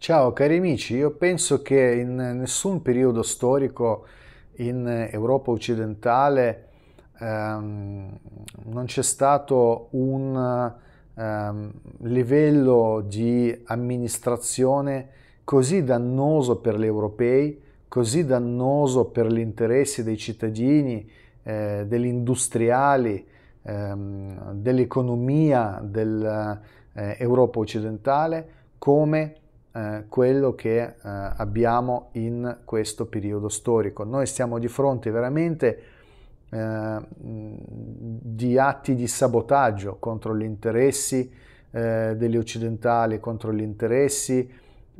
Ciao cari amici, io penso che in nessun periodo storico in Europa occidentale ehm, non c'è stato un ehm, livello di amministrazione così dannoso per gli europei, così dannoso per gli interessi dei cittadini, eh, degli industriali, ehm, dell'economia dell'Europa occidentale come eh, quello che eh, abbiamo in questo periodo storico. Noi stiamo di fronte veramente eh, di atti di sabotaggio contro gli interessi eh, degli occidentali, contro gli interessi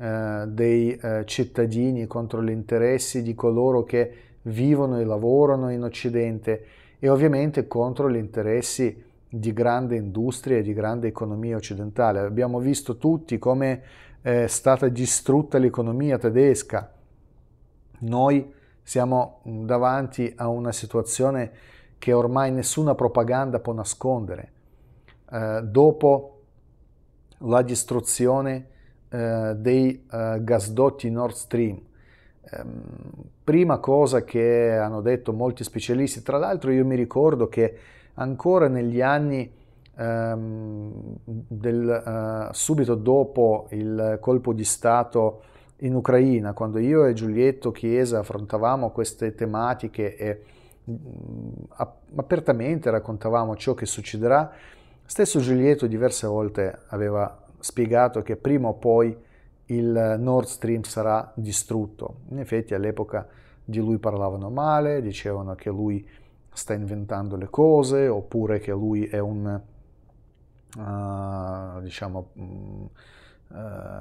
eh, dei cittadini, contro gli interessi di coloro che vivono e lavorano in Occidente e ovviamente contro gli interessi di grande industria e di grande economia occidentale. Abbiamo visto tutti come è stata distrutta l'economia tedesca. Noi siamo davanti a una situazione che ormai nessuna propaganda può nascondere. Eh, dopo la distruzione eh, dei eh, gasdotti Nord Stream, ehm, prima cosa che hanno detto molti specialisti, tra l'altro io mi ricordo che ancora negli anni ehm, del, uh, subito dopo il colpo di Stato in Ucraina, quando io e Giulietto Chiesa affrontavamo queste tematiche e mh, mm, apertamente raccontavamo ciò che succederà, stesso Giulietto diverse volte aveva spiegato che prima o poi il Nord Stream sarà distrutto. In effetti all'epoca di lui parlavano male, dicevano che lui sta inventando le cose oppure che lui è un uh, diciamo, uh,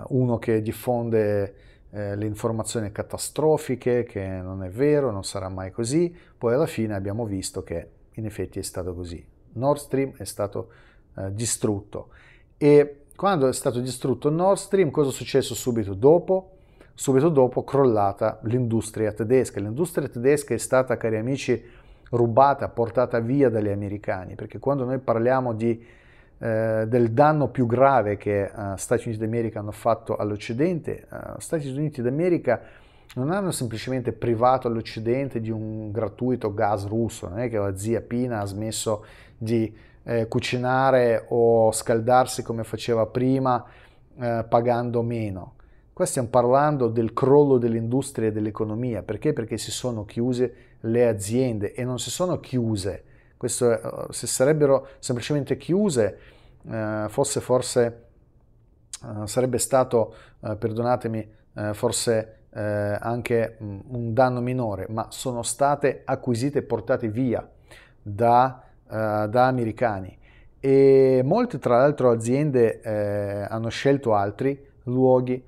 uno che diffonde eh, le informazioni catastrofiche, che non è vero, non sarà mai così, poi alla fine abbiamo visto che in effetti è stato così. Nord Stream è stato eh, distrutto e quando è stato distrutto Nord Stream cosa è successo subito dopo? Subito dopo crollata l'industria tedesca. L'industria tedesca è stata, cari amici, rubata, portata via dagli americani, perché quando noi parliamo di eh, del danno più grave che uh, Stati Uniti d'America hanno fatto all'Occidente. Uh, Stati Uniti d'America non hanno semplicemente privato l'Occidente di un gratuito gas russo, non è che la zia Pina ha smesso di eh, cucinare o scaldarsi come faceva prima eh, pagando meno. Qua stiamo parlando del crollo dell'industria e dell'economia, perché? Perché si sono chiuse le aziende e non si sono chiuse questo, eh, se sarebbero semplicemente chiuse, eh, fosse forse, eh, sarebbe stato, eh, perdonatemi, eh, forse eh, anche mm, un danno minore, ma sono state acquisite e portate via da, da americani. E molte, tra l'altro, aziende hanno scelto altri luoghi,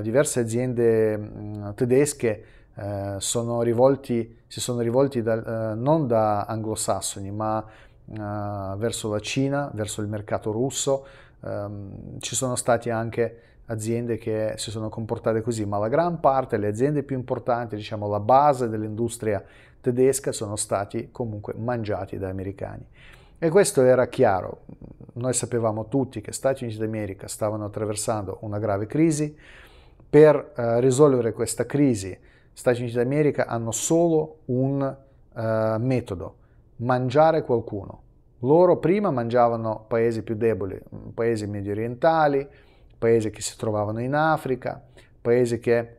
diverse aziende mh, mm, tedesche eh, sono rivolti, si sono rivolti da, eh, non da anglosassoni, ma eh, verso la Cina, verso il mercato russo. Ehm, ci sono state anche aziende che si sono comportate così, ma la gran parte, le aziende più importanti, diciamo la base dell'industria tedesca, sono stati comunque mangiati da americani. E questo era chiaro. Noi sapevamo tutti che Stati Uniti d'America stavano attraversando una grave crisi. Per eh, risolvere questa crisi Stati Uniti d'America hanno solo un uh, metodo, mangiare qualcuno. Loro prima mangiavano paesi più deboli, mm, paesi medio orientali, paesi che si trovavano in Africa, paesi che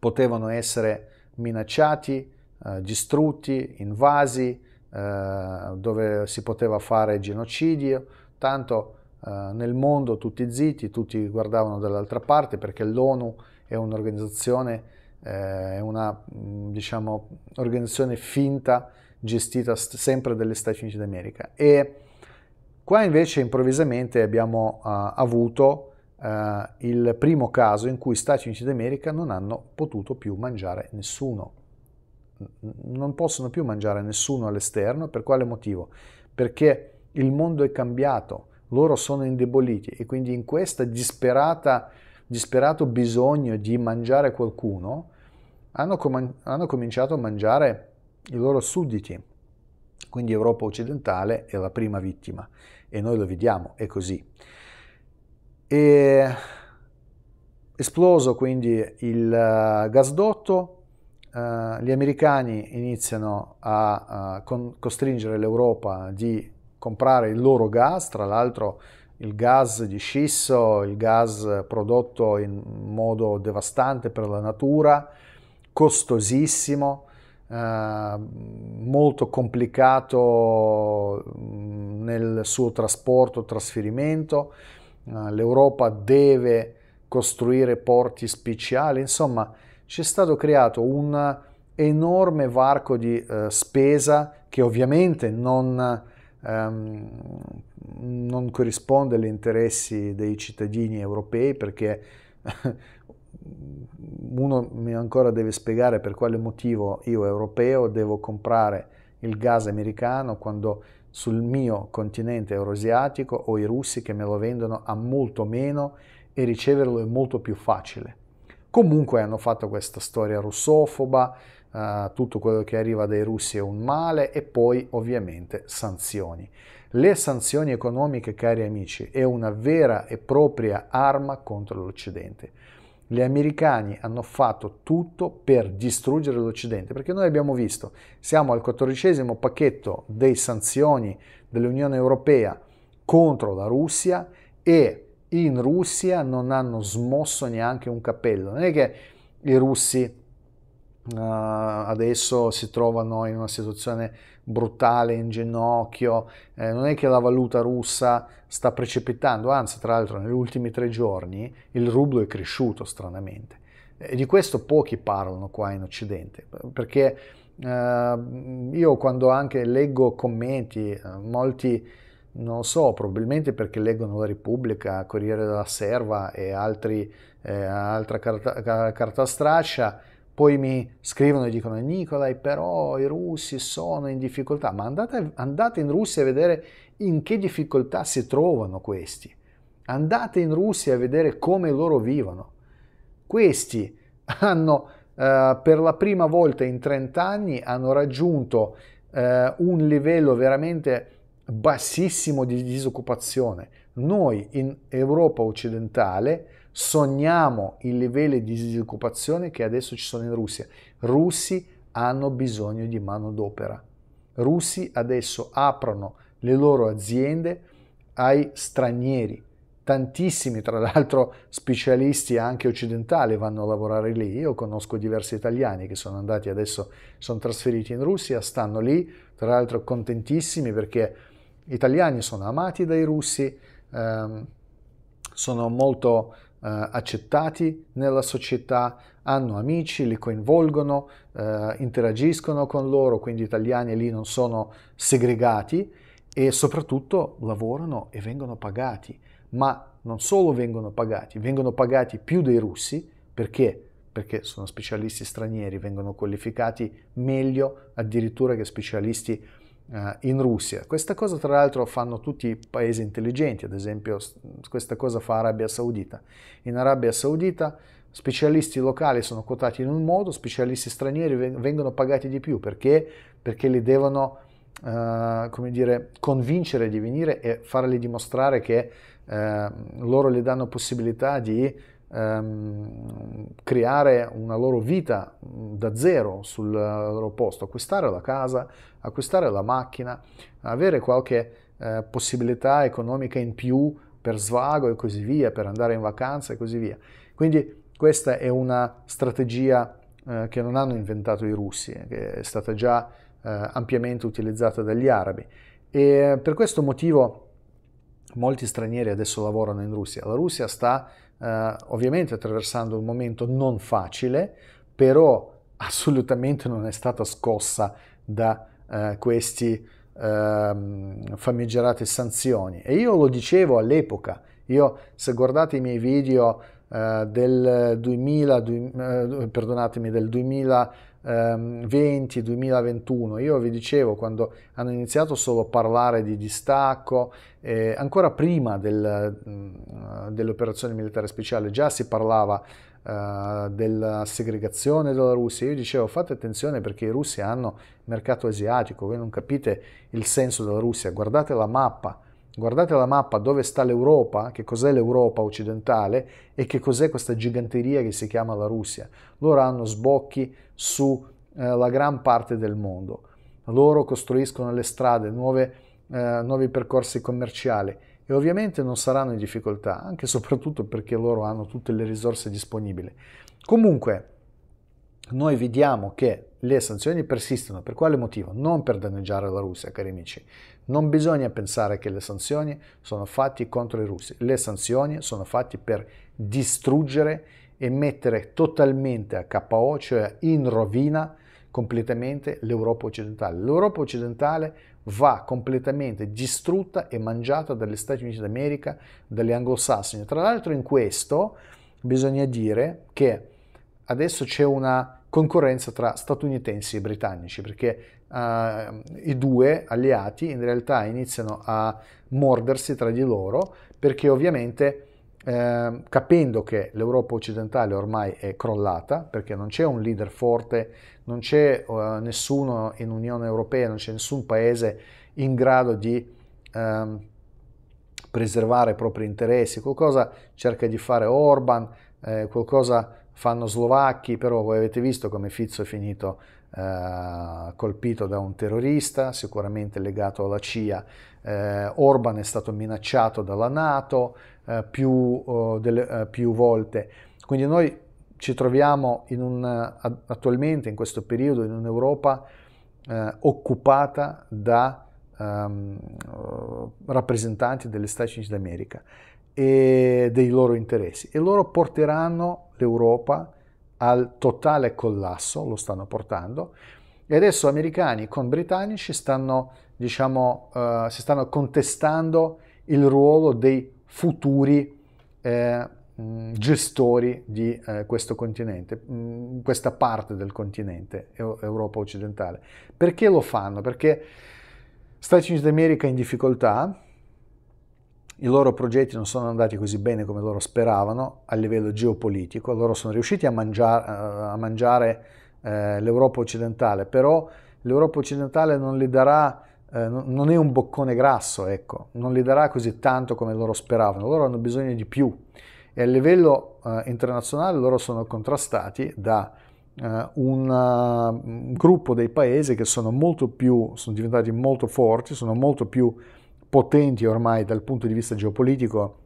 potevano essere minacciati, uh, distrutti, invasi, uh, dove si poteva fare genocidio, tanto nel mondo tutti zitti, tutti guardavano dall'altra parte perché l'ONU è un'organizzazione eh, è una mm, diciamo, organizzazione finta gestita st- sempre dagli Stati Uniti d'America. E qua invece improvvisamente abbiamo uh, avuto uh, il primo caso in cui Stati Uniti d'America non hanno potuto più mangiare nessuno. Non possono più mangiare nessuno all'esterno, per quale motivo? Perché il mondo è cambiato, loro sono indeboliti e quindi in questa disperata disperato bisogno di mangiare qualcuno, hanno, com- hanno cominciato a mangiare i loro sudditi. Quindi Europa occidentale è la prima vittima e noi lo vediamo, è così. E Esploso quindi il uh, gasdotto, uh, gli americani iniziano a uh, con- costringere l'Europa di comprare il loro gas, tra l'altro il gas di scisso, il gas prodotto in modo devastante per la natura, costosissimo, eh, molto complicato mm, nel suo trasporto, trasferimento. Eh, L'Europa deve costruire porti speciali, insomma c'è stato creato un enorme varco di eh, spesa che ovviamente non ehm, non corrisponde agli interessi dei cittadini europei perché uno mi ancora deve spiegare per quale motivo io europeo devo comprare il gas americano quando sul mio continente euroasiatico ho i russi che me lo vendono a molto meno e riceverlo è molto più facile. Comunque hanno fatto questa storia russofoba, uh, tutto quello che arriva dai russi è un male e poi ovviamente sanzioni. Le sanzioni economiche, cari amici, è una vera e propria arma contro l'Occidente. Gli americani hanno fatto tutto per distruggere l'Occidente, perché noi abbiamo visto, siamo al quattordicesimo pacchetto dei sanzioni dell'Unione Europea contro la Russia e in Russia non hanno smosso neanche un cappello. Non è che i russi uh, adesso si trovano in una situazione brutale, in ginocchio, eh, non è che la valuta russa sta precipitando, anzi tra l'altro negli ultimi tre giorni il rublo è cresciuto stranamente. E di questo pochi parlano qua in Occidente, perché eh, io quando anche leggo commenti, eh, molti non lo so, probabilmente perché leggono la Repubblica, Corriere della Serva e altri, eh, altra carta, carta straccia, poi mi scrivono e dicono Nicolai però i russi sono in difficoltà, ma andate, andate in Russia a vedere in che difficoltà si trovano questi. Andate in Russia a vedere come loro vivono. Questi hanno eh, per la prima volta in 30 anni hanno raggiunto eh, un livello veramente bassissimo di disoccupazione. Noi in Europa occidentale sogniamo i livelli di disoccupazione che adesso ci sono in Russia. Russi hanno bisogno di manodopera. Russi adesso aprono le loro aziende ai stranieri. Tantissimi, tra l'altro, specialisti anche occidentali vanno a lavorare lì. Io conosco diversi italiani che sono andati adesso, sono trasferiti in Russia, stanno lì, tra l'altro contentissimi perché italiani sono amati dai russi, ehm, sono molto accettati nella società, hanno amici, li coinvolgono, eh, interagiscono con loro, quindi italiani lì non sono segregati e soprattutto lavorano e vengono pagati, ma non solo vengono pagati, vengono pagati più dei russi perché? Perché sono specialisti stranieri, vengono qualificati meglio addirittura che specialisti eh, in Russia. Questa cosa tra l'altro fanno tutti i paesi intelligenti, ad esempio questa cosa fa Arabia Saudita. In Arabia Saudita specialisti locali sono quotati in un modo, specialisti stranieri vengono pagati di più perché, perché li devono uh, come dire, convincere di venire e farli dimostrare che uh, loro gli danno possibilità di um, creare una loro vita da zero sul loro posto, acquistare la casa, acquistare la macchina, avere qualche eh, possibilità economica in più per svago e così via, per andare in vacanza e così via. Quindi questa è una strategia eh, che non hanno inventato i russi, eh, che è stata già eh, ampiamente utilizzata dagli arabi. E per questo motivo molti stranieri adesso lavorano in Russia. La Russia sta eh, ovviamente attraversando un momento non facile, però assolutamente non è stata scossa da eh, questi eh, famigerate sanzioni. E io lo dicevo all'epoca, io se guardate i miei video eh, del 2000, du, eh, perdonatemi, del 2020, 2021, io vi dicevo quando hanno iniziato solo a parlare di distacco, eh, ancora prima del, mm, dell'operazione militare speciale già si parlava Uh, della segregazione della Russia, io dicevo fate attenzione perché i russi hanno mercato asiatico, voi non capite il senso della Russia, guardate la mappa guardate la mappa dove sta l'Europa, che cos'è l'Europa occidentale e che cos'è questa giganteria che si chiama la Russia. Loro hanno sbocchi sulla eh, gran parte del mondo. Loro costruiscono le strade, nuove, eh, nuovi percorsi commerciali e ovviamente non saranno in difficoltà, anche e soprattutto perché loro hanno tutte le risorse disponibili. Comunque, noi vediamo che le sanzioni persistono. Per quale motivo? Non per danneggiare la Russia, cari amici. Non bisogna pensare che le sanzioni sono fatte contro i russi. Le sanzioni sono fatte per distruggere e mettere totalmente a KO, cioè in rovina completamente l'Europa occidentale. L'Europa occidentale va completamente distrutta e mangiata dagli Stati Uniti d'America, dagli anglosassoni. Tra l'altro in questo bisogna dire che adesso c'è una concorrenza tra statunitensi e britannici, perché uh, i due alleati in realtà iniziano a mordersi tra di loro, perché ovviamente eh, capendo che l'Europa occidentale ormai è crollata, perché non c'è un leader forte, non c'è uh, nessuno in Unione Europea, non c'è nessun paese in grado di uh, preservare i propri interessi, qualcosa cerca di fare Orban, eh, qualcosa fanno slovacchi, però voi avete visto come Fizzo è finito eh, colpito da un terrorista, sicuramente legato alla CIA. Eh, Orban è stato minacciato dalla Nato eh, più, oh, delle, eh, più, volte. Quindi noi ci troviamo in un, attualmente in questo periodo in un'Europa eh, occupata da um, rappresentanti degli Stati Uniti d'America e dei loro interessi e loro porteranno l'Europa al totale collasso, lo stanno portando e adesso americani con britannici stanno, diciamo, uh, si stanno contestando il ruolo dei futuri eh, gestori di eh, questo continente, mh, questa parte del continente Europa occidentale. Perché lo fanno? Perché Stati Uniti d'America in difficoltà, i loro progetti non sono andati così bene come loro speravano a livello geopolitico, loro sono riusciti a, mangiare, a mangiare eh, l'Europa occidentale, però l'Europa occidentale non gli darà, eh, non è un boccone grasso, ecco, non gli darà così tanto come loro speravano, loro hanno bisogno di più. E a livello eh, internazionale loro sono contrastati da Uh, un, uh, un, gruppo dei paesi che sono molto più, sono diventati molto forti, sono molto più potenti ormai dal punto di vista geopolitico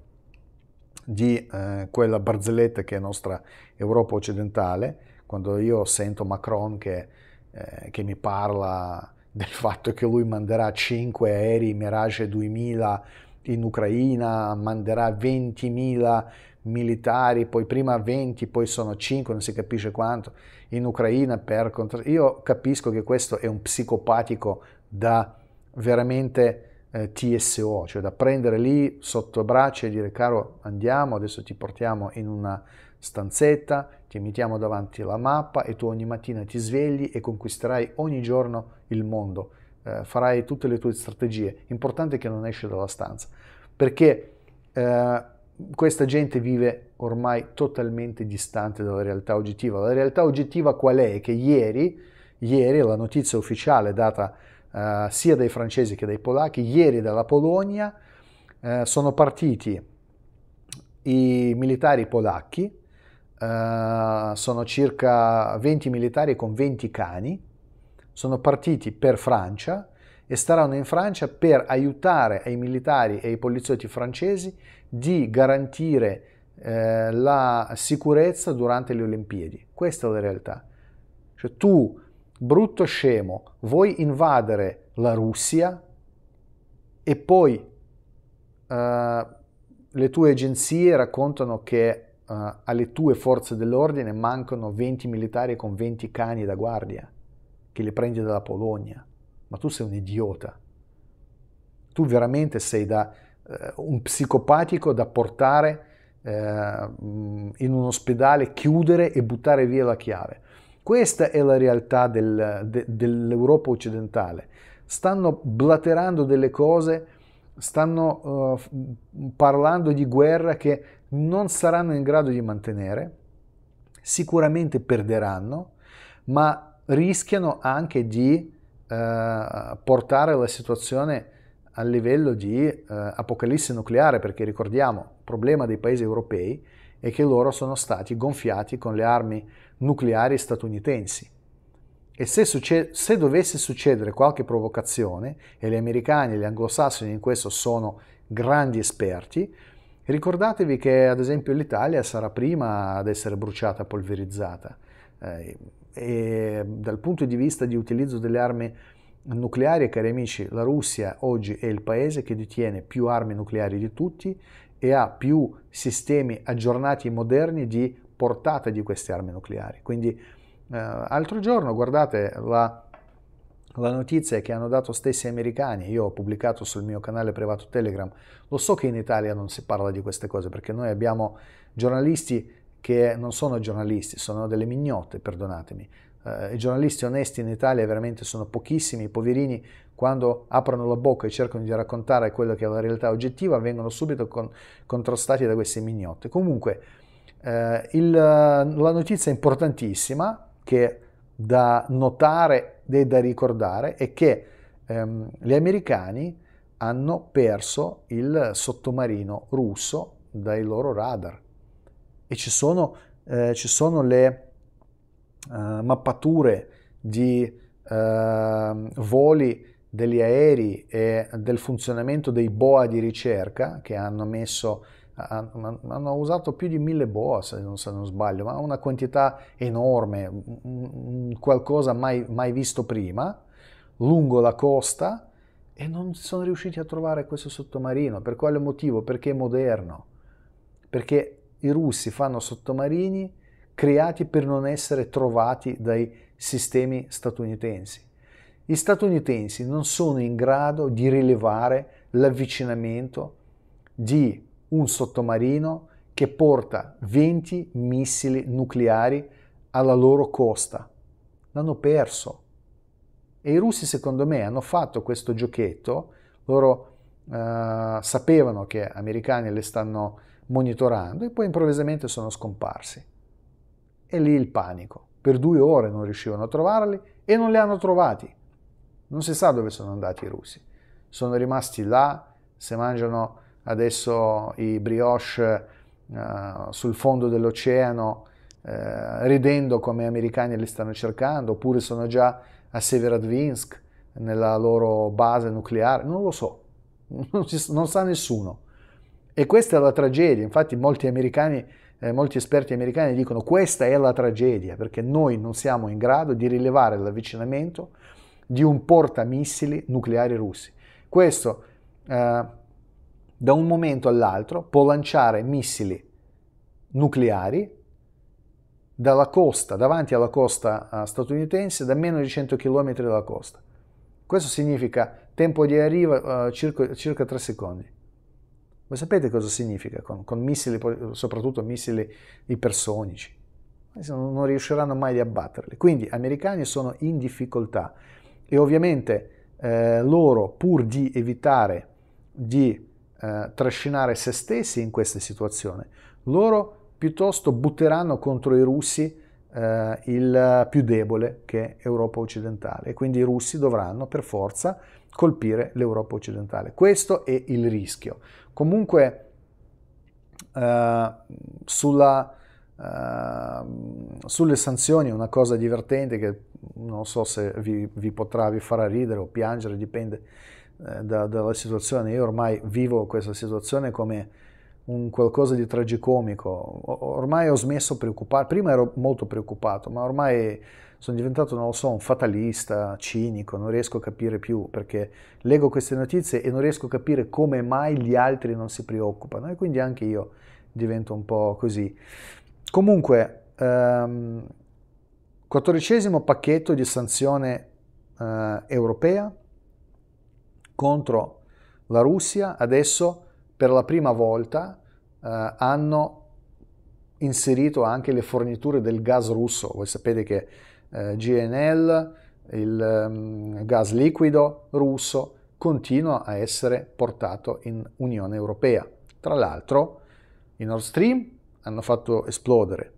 di eh, quella barzelletta che è nostra Europa occidentale, quando io sento Macron che, eh, che mi parla del fatto che lui manderà 5 aerei Mirage 2000 in Ucraina, manderà 20.000 militari, poi prima 20, poi sono 5, non si capisce quanto, in Ucraina per contrastare. Io capisco che questo è un psicopatico da veramente eh, TSO, cioè da prendere lì sotto braccia e dire caro andiamo, adesso ti portiamo in una stanzetta, ti mettiamo davanti alla mappa e tu ogni mattina ti svegli e conquisterai ogni giorno il mondo, eh, farai tutte le tue strategie. Importante che non esci dalla stanza, perché eh, questa gente vive ormai totalmente distante dalla realtà oggettiva. La realtà oggettiva qual è? Che ieri, ieri la notizia ufficiale data uh, sia dai francesi che dai polacchi. Ieri dalla Polonia uh, sono partiti i militari polacchi, uh, sono circa 20 militari con 20 cani, sono partiti per Francia e staranno in Francia per aiutare ai militari e ai poliziotti francesi di garantire eh, la sicurezza durante le Olimpiadi. Questa è la realtà. Cioè tu brutto scemo, vuoi invadere la Russia e poi uh, le tue agenzie raccontano che uh, alle tue forze dell'ordine mancano 20 militari con 20 cani da guardia, che li prendi dalla Polonia. Ma tu sei un idiota. Tu veramente sei da, uh, un psicopatico da portare in un ospedale, chiudere e buttare via la chiave. Questa è la realtà del, de, dell'Europa occidentale. Stanno blaterando delle cose, stanno uh, parlando di guerra che non saranno in grado di mantenere, sicuramente perderanno, ma rischiano anche di uh, portare la situazione a livello di eh, apocalisse nucleare, perché ricordiamo, il problema dei paesi europei è che loro sono stati gonfiati con le armi nucleari statunitensi. E se, succe- se dovesse succedere qualche provocazione, e gli americani e gli anglosassoni in questo sono grandi esperti, ricordatevi che ad esempio l'Italia sarà prima ad essere bruciata, polverizzata. Eh, e dal punto di vista di utilizzo delle armi nucleari, cari amici, la Russia oggi è il paese che detiene più armi nucleari di tutti e ha più sistemi aggiornati e moderni di portata di queste armi nucleari. Quindi eh, altro giorno, guardate, la, la notizia che hanno dato stessi americani, io ho pubblicato sul mio canale privato Telegram, lo so che in Italia non si parla di queste cose perché noi abbiamo giornalisti che non sono giornalisti, sono delle mignotte, perdonatemi. Uh, I giornalisti onesti in Italia veramente sono pochissimi, i poverini quando aprono la bocca e cercano di raccontare quello che è la realtà oggettiva vengono subito con, contrastati da queste mignotte. Comunque, uh, il, la notizia importantissima che da notare e da ricordare è che ehm, gli americani hanno perso il sottomarino russo dai loro radar e ci sono, eh, ci sono le uh, mappature di uh, voli degli aerei e del funzionamento dei boa di ricerca che hanno messo hanno usato più di mille boa se non, se non sbaglio, ma una quantità enorme, qualcosa mai, mai visto prima, lungo la costa e non sono riusciti a trovare questo sottomarino. Per quale motivo? Perché è moderno. Perché i russi fanno sottomarini creati per non essere trovati dai sistemi statunitensi. Gli statunitensi non sono in grado di rilevare l'avvicinamento di un sottomarino che porta 20 missili nucleari alla loro costa. L'hanno perso. E i russi, secondo me, hanno fatto questo giochetto. Loro uh, sapevano che gli americani le stanno monitorando e poi improvvisamente sono scomparsi. E lì il panico. Per due ore non riuscivano a trovarli e non li hanno trovati. Non si sa dove sono andati i russi. Sono rimasti là, se mangiano adesso i brioche uh, sul fondo dell'oceano, uh, ridendo come gli americani li stanno cercando, oppure sono già a Severodvinsk, nella loro base nucleare, non lo so, non, si, non sa nessuno. E questa è la tragedia, infatti molti americani, eh, molti esperti americani dicono questa è la tragedia, perché noi non siamo in grado di rilevare l'avvicinamento di un portamissili nucleari russi. Questo eh, da un momento all'altro può lanciare missili nucleari dalla costa, davanti alla costa uh, statunitense, da meno di 100 km dalla costa. Questo significa tempo di arrivo uh, circa, circa 3 secondi. Voi sapete cosa significa con, con missili, soprattutto missili ipersonici? Non riusciranno mai ad abbatterli. Quindi gli americani sono in difficoltà e ovviamente eh, loro, pur di evitare di eh, trascinare se stessi in questa situazione. Loro piuttosto butteranno contro i russi eh, il più debole che è Europa occidentale e quindi i russi dovranno per forza colpire l'Europa occidentale. Questo è il rischio. Comunque eh, sulla, eh, sulle sanzioni una cosa divertente che non so se vi, vi potrà vi farà ridere o piangere, dipende eh, da, dalla situazione. Io ormai vivo questa situazione come un qualcosa di tragicomico. Ormai ho smesso di preoccupare, prima ero molto preoccupato, ma ormai sono diventato, non lo so, un fatalista, cinico, non riesco a capire più perché leggo queste notizie e non riesco a capire come mai gli altri non si preoccupano e quindi anche io divento un po' così. Comunque, ehm, quattordicesimo pacchetto di sanzione eh, europea contro la Russia, adesso per la prima volta eh, hanno inserito anche le forniture del gas russo. Voi sapete che eh, GNL, il um, gas liquido russo, continua a essere portato in Unione Europea. Tra l'altro i Nord Stream hanno fatto esplodere,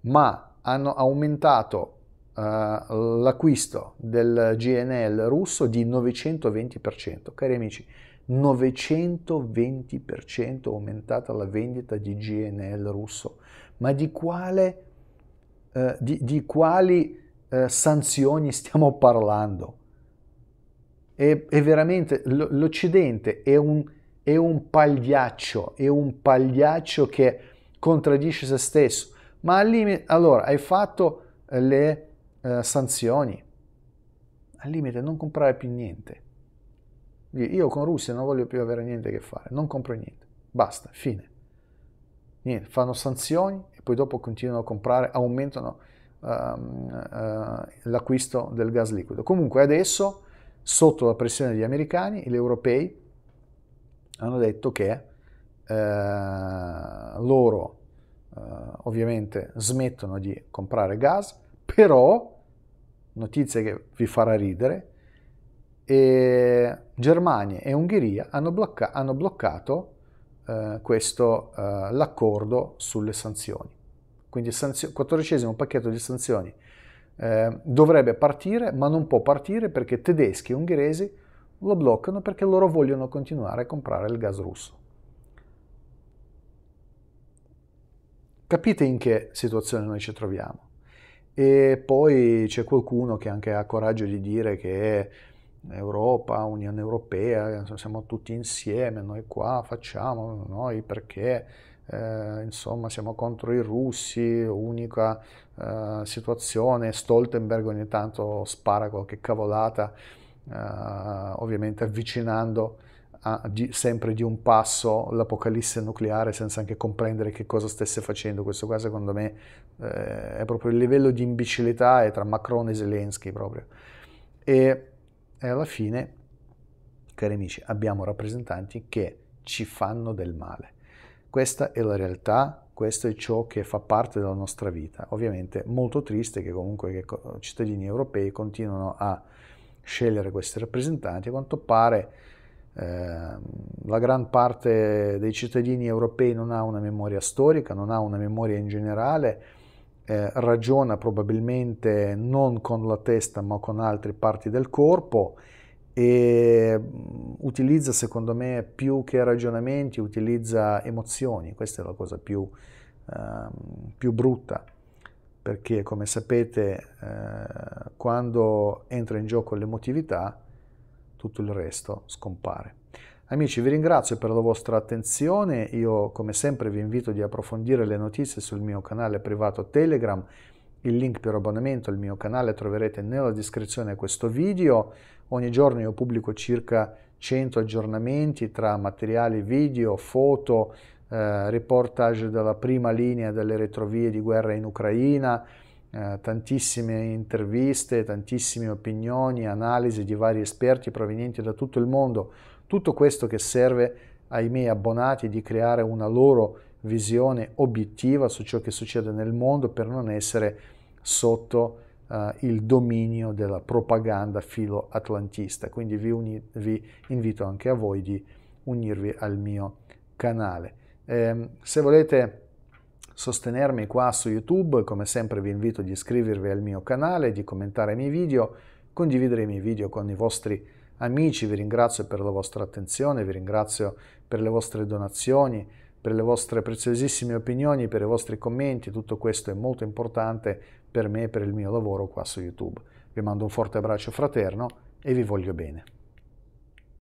ma hanno aumentato l'acquisto del GNL russo di 920%. Cari amici, 920% aumentata la vendita di GNL russo. Ma di, quale, uh, di, di quali uh, sanzioni stiamo parlando? È, è veramente l'Occidente è un, è un pagliaccio, è un pagliaccio che contraddice se stesso. Ma al limite, allora, hai fatto le uh, sanzioni, al limite non comprare più niente. Io con Russia non voglio più avere niente a che fare, non compro niente, basta, fine. Niente, fanno sanzioni e poi dopo continuano a comprare, aumentano uh, uh, l'acquisto del gas liquido. Comunque adesso, sotto la pressione degli americani, gli europei hanno detto che uh, loro ovviamente smettono di comprare gas, però, notizia che vi farà ridere, e Germania e Ungheria hanno, blocca- hanno bloccato eh, questo, eh, l'accordo sulle sanzioni. Quindi il sanzio- quattordicesimo pacchetto di sanzioni eh, dovrebbe partire, ma non può partire perché tedeschi e ungheresi lo bloccano perché loro vogliono continuare a comprare il gas russo. Capite in che situazione noi ci troviamo? E poi c'è qualcuno che anche ha coraggio di dire che Europa, Unione Europea, siamo tutti insieme, noi qua facciamo, noi perché eh, insomma siamo contro i russi, unica eh, situazione, Stoltenberg ogni tanto spara qualche cavolata, eh, ovviamente avvicinando a, di, sempre di un passo l'apocalisse nucleare senza anche comprendere che cosa stesse facendo. Questo qua secondo me eh, è proprio il livello di imbecillità è tra Macron e Zelensky proprio. E e alla fine, cari amici, abbiamo rappresentanti che ci fanno del male. Questa è la realtà, questo è ciò che fa parte della nostra vita. Ovviamente molto triste che comunque i cittadini europei continuano a scegliere questi rappresentanti. A quanto pare eh, la gran parte dei cittadini europei non ha una memoria storica, non ha una memoria in generale, eh, ragiona probabilmente non con la testa ma con altre parti del corpo e mm, utilizza secondo me più che ragionamenti, utilizza emozioni, questa è la cosa più, eh, più brutta perché come sapete eh, quando entra in gioco l'emotività tutto il resto scompare. Amici, vi ringrazio per la vostra attenzione. Io, come sempre, vi invito di approfondire le notizie sul mio canale privato Telegram. Il link per abbonamento al mio canale troverete nella descrizione a questo video. Ogni giorno io pubblico circa 100 aggiornamenti tra materiali video, foto, eh, reportage dalla prima linea delle retrovie di guerra in Ucraina, eh, tantissime interviste, tantissime opinioni, analisi di vari esperti provenienti da tutto il mondo tutto questo che serve ai miei abbonati di creare una loro visione obiettiva su ciò che succede nel mondo per non essere sotto uh, il dominio della propaganda filo-atlantista. Quindi vi, uni- vi, invito anche a voi di unirvi al mio canale. Eh, se volete sostenermi qua su YouTube, come sempre vi invito di iscrivervi al mio canale, di commentare i miei video, condividere i miei video con i vostri Amici, vi ringrazio per la vostra attenzione, vi ringrazio per le vostre donazioni, per le vostre preziosissime opinioni, per i vostri commenti, tutto questo è molto importante per me e per il mio lavoro qua su YouTube. Vi mando un forte abbraccio fraterno e vi voglio bene.